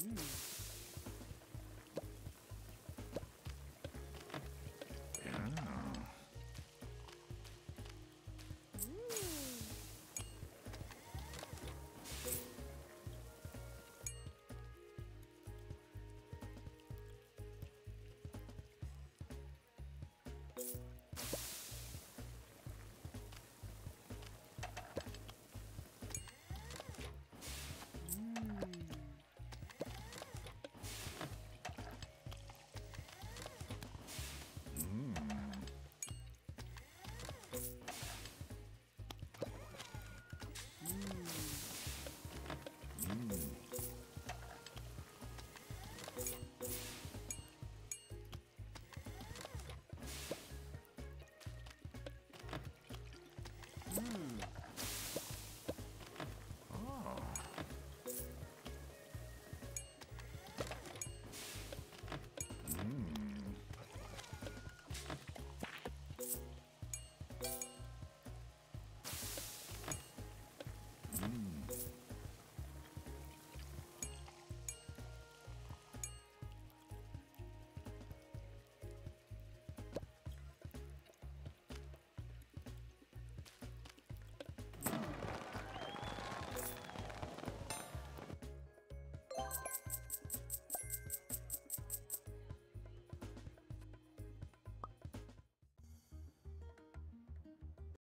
Mm.